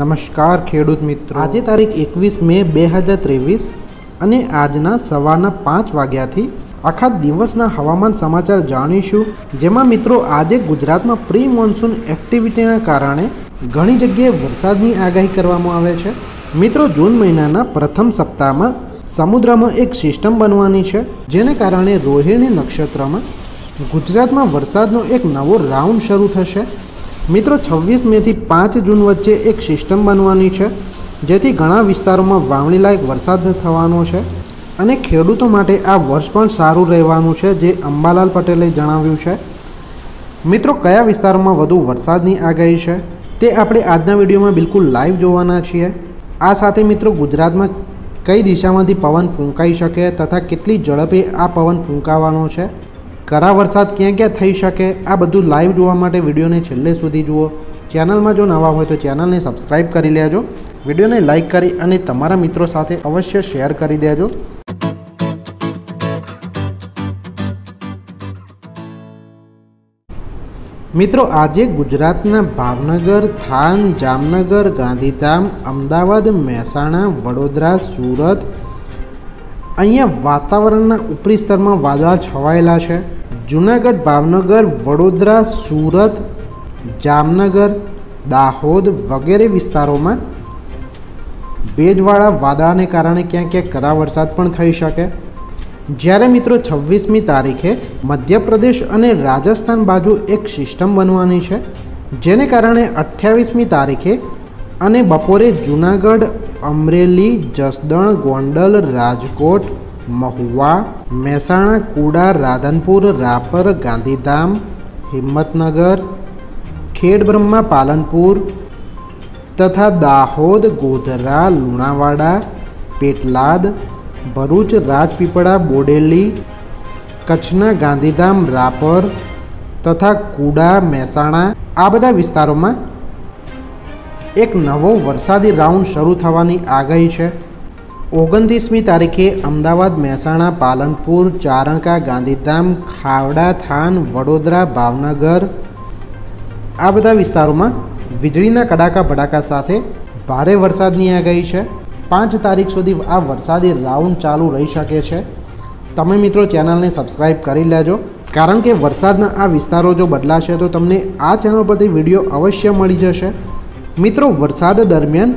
નમસ્કાર ખેડૂત મિત્રો. આજે તારીખ એકવીસ મે બે હજાર ત્રેવીસ અને આજના સવારના પાંચ વાગ્યાથી આખા દિવસના હવામાન સમાચાર જાણીશું, જેમાં મિત્રો આજે ગુજરાતમાં પ્રી મોન્સૂન એક્ટિવિટીના કારણે ઘણી જગ્યાએ વરસાદની આગાહી કરવામાં આવે છે. મિત્રો, જૂન મહિનાના પ્રથમ સપ્તાહમાં સમુદ્રમાં એક સિસ્ટમ બનવાની છે, જેને કારણે રોહિણી નક્ષત્રમાં ગુજરાતમાં વરસાદનો એક નવો રાઉન્ડ શરૂ થશે. મિત્રો, છવ્વીસ મેથી પાંચ જૂન વચ્ચે એક સિસ્ટમ બનવાની છે, જેથી ઘણા વિસ્તારોમાં વાવણીલાયક વરસાદ થવાનો છે અને ખેડૂતો માટે આ વર્ષ પણ સારું રહેવાનું છે, જે અંબાલાલ પટેલે જણાવ્યું છે. મિત્રો, કયા વિસ્તારોમાં વધુ વરસાદની આગાહી છે, તે આપણે આજના વિડીયોમાં બિલકુલ લાઈવ જોવાના છીએ. આ સાથે મિત્રો, ગુજરાતમાં કઈ દિશામાંથી પવન ફૂંકાઈ શકે તથા કેટલી ઝડપે આ પવન ફૂંકાવાનો છે કરા વરસાદ ક્યાં ક્યાં થઈ શકે, આ બધું લાઈવ જોવા માટે વિડીયોને છેલ્લે સુધી જુઓ. ચેનલમાં જો નવા હોય તો ચેનલને સબસ્ક્રાઈબ કરી લેજો. વિડીયોને લાઇક કરી અને તમારા મિત્રો સાથે અવશ્ય શેર કરી દેજો. મિત્રો, આજે ગુજરાતના ભાવનગર, થાન, જામનગર, ગાંધીધામ, અમદાવાદ, મહેસાણા, વડોદરા, સુરત અહીંયા વાતાવરણના ઉપરી સ્તરમાં વાદળા છવાયેલા છે. જૂનાગઢ, ભાવનગર, વડોદરા, સુરત, જામનગર, દાહોદ વગેરે વિસ્તારોમાં ભેજવાળા વાદળાને કારણે ક્યાંક ક્યાંક કરા વરસાદ પણ થઈ શકે. જ્યારે મિત્રો છવ્વીસમી તારીખે મધ્યપ્રદેશ અને રાજસ્થાન બાજુ એક સિસ્ટમ બનવાની છે, જેને કારણે અઠ્યાવીસમી તારીખે અને બપોરે જૂનાગઢ અમરેલી, જસદણ, ગોંડલ, રાજકોટ, મહુવા, મહેસાણા, કુડા, રાધનપુર, રાપર, ગાંધીધામ, હિંમતનગર, ખેડબ્રહ્મા, પાલનપુર તથા દાહોદ, ગોધરા, લુણાવાડા, પેટલાદ, ભરૂચ, રાજપીપળા, બોડેલી, કચ્છના ગાંધીધામ, રાપર તથા કુડા, મહેસાણા આ બધા વિસ્તારોમાં એક નવો વરસાદી રાઉન્ડ શરૂ થવાની આગાહી છે. ઓગણત્રીસમી તારીખે અમદાવાદ, મહેસાણા, પાલનપુર, ચારણકા, ગાંધીધામ, ખાવડા, થાન, વડોદરા, ભાવનગર આ બધા વિસ્તારોમાં વીજળીના કડાકા ભડાકા સાથે ભારે વરસાદની આગાહી છે. પાંચ તારીખ સુધી આ વરસાદી રાઉન્ડ ચાલુ રહી શકે છે. તમે મિત્રો ચેનલને સબસ્ક્રાઈબ કરી લેજો. કારણ કે વરસાદના આ વિસ્તારો જો બદલાશે તો તમને આ ચેનલ પરથી વીડિયો અવશ્ય મળી જશે. મિત્રો, વરસાદ દરમિયાન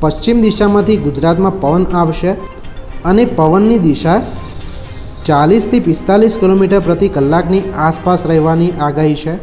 પશ્ચિમ દિશામાંથી ગુજરાતમાં પવન આવશે અને પવનની દિશા ચાલીસથી પિસ્તાલીસ કિલોમીટર પ્રતિ કલાકની આસપાસ રહેવાની આગાહી છે.